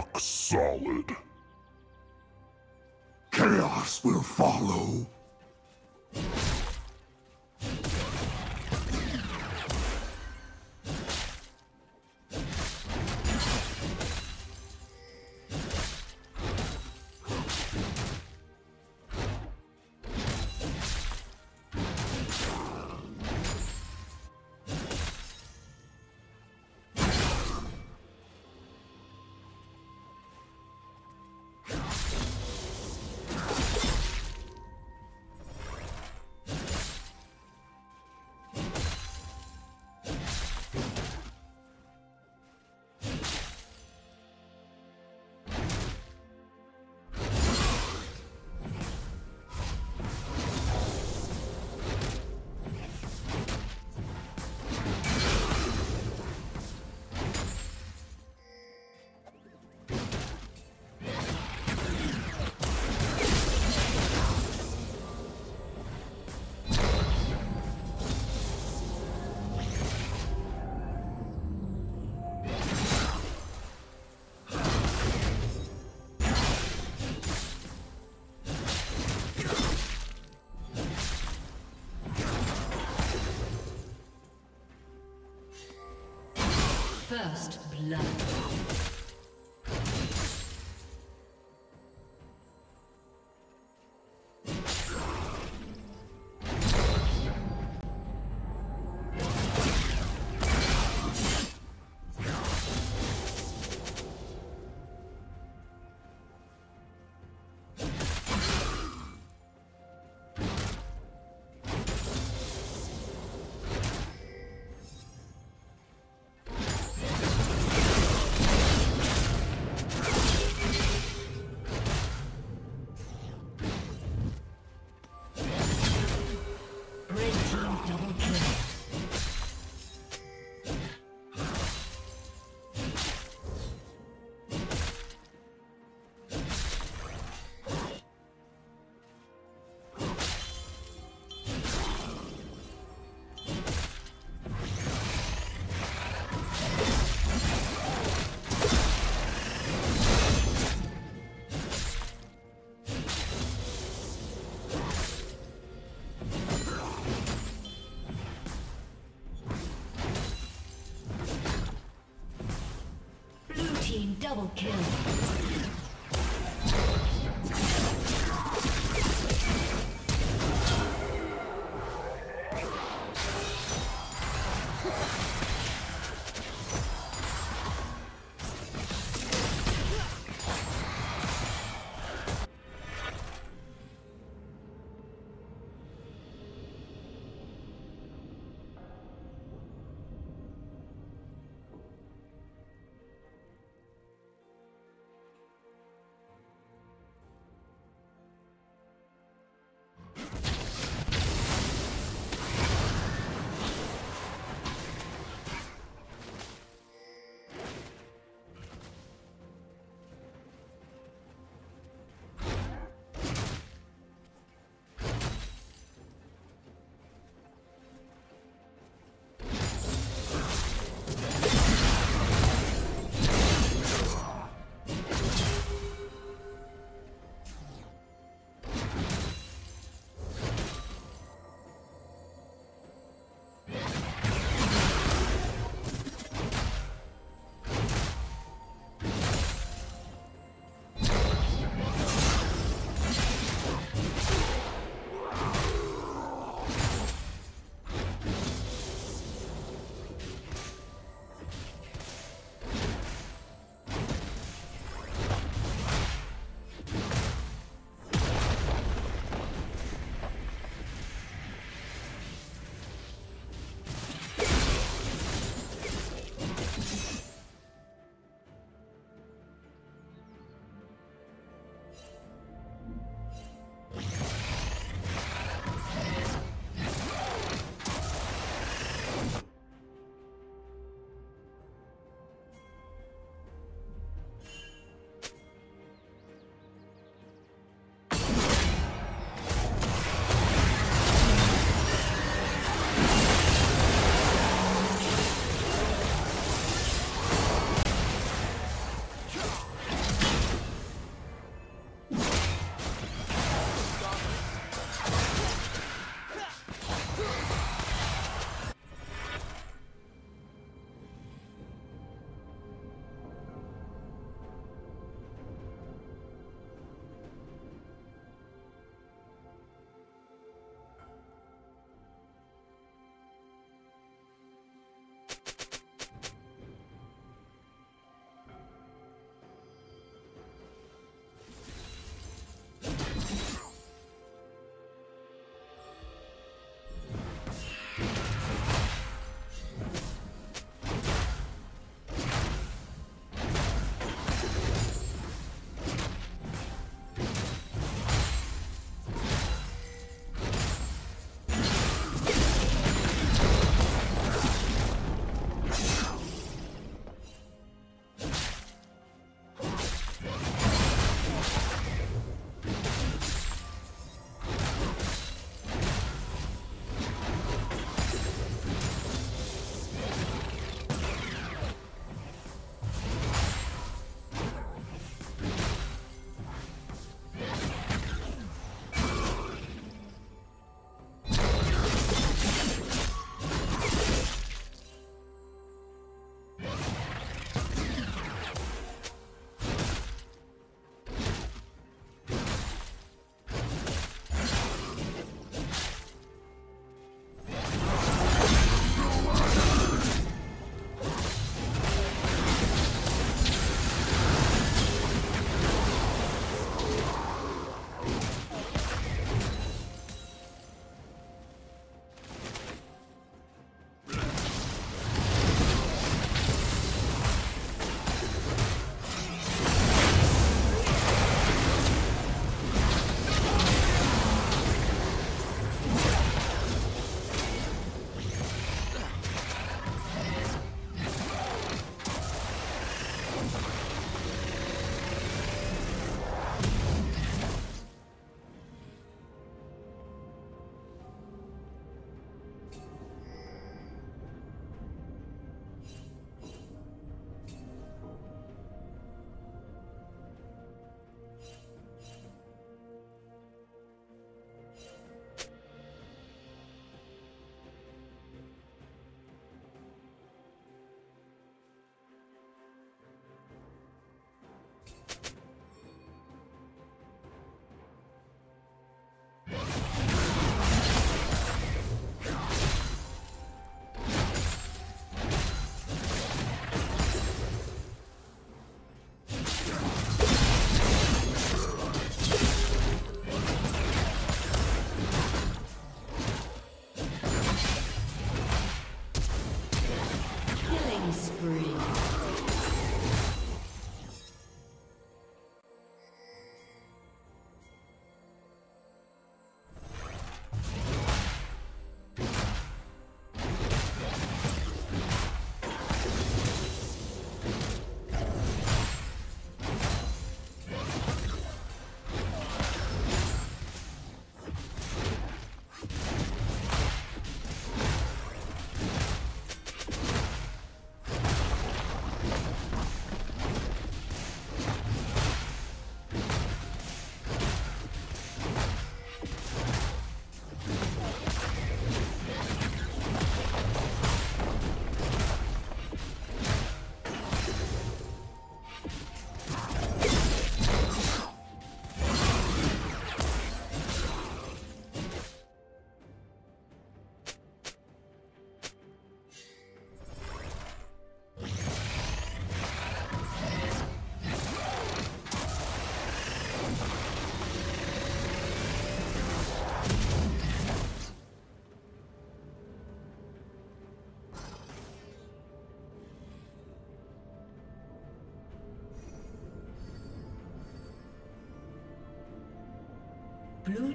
rock solid. Chaos will follow. First blood. Double kill.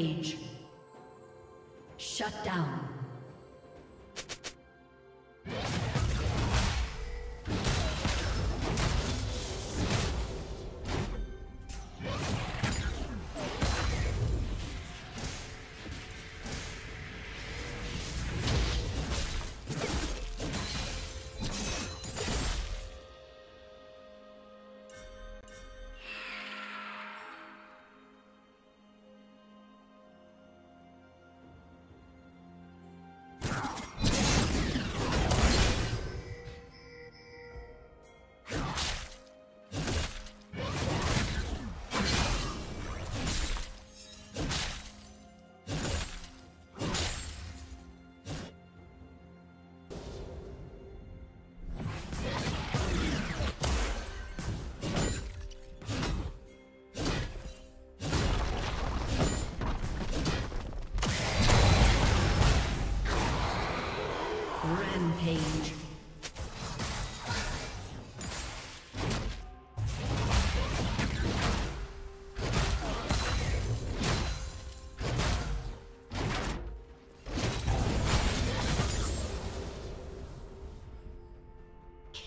Rampage. Shut down.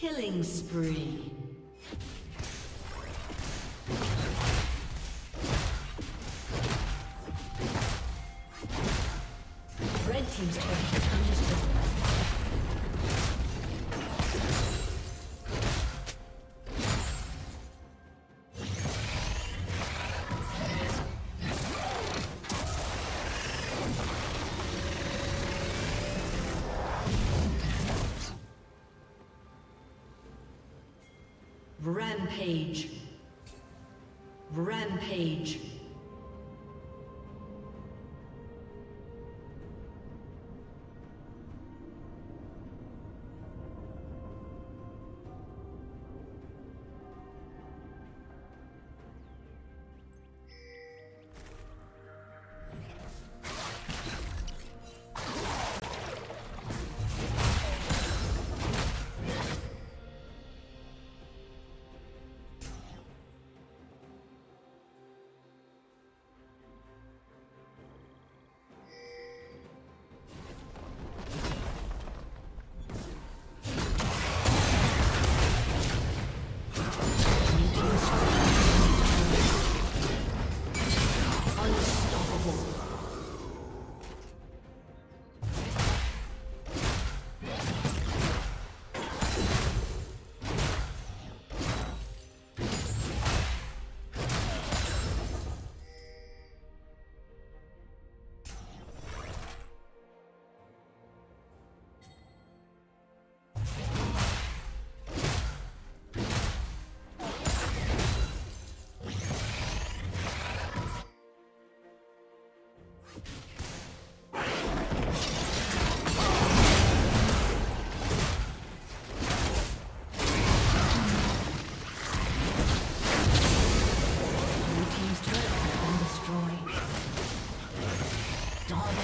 Killing spree. Rampage.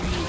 Enemy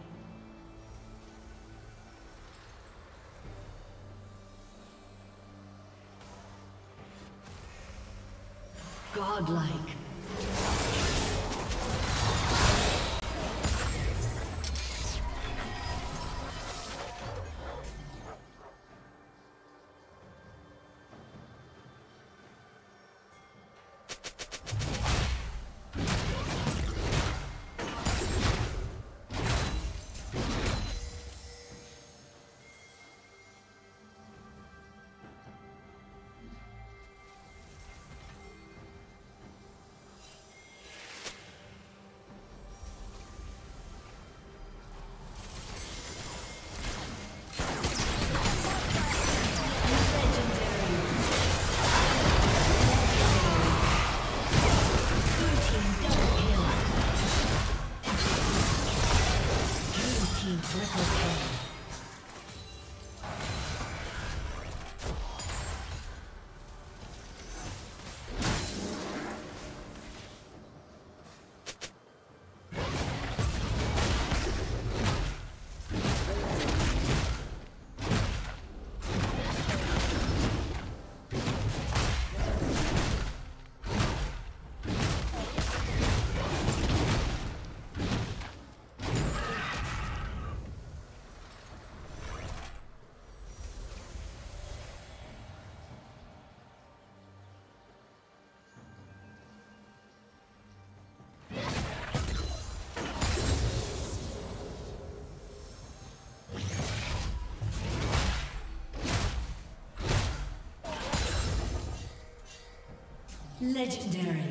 Legendary.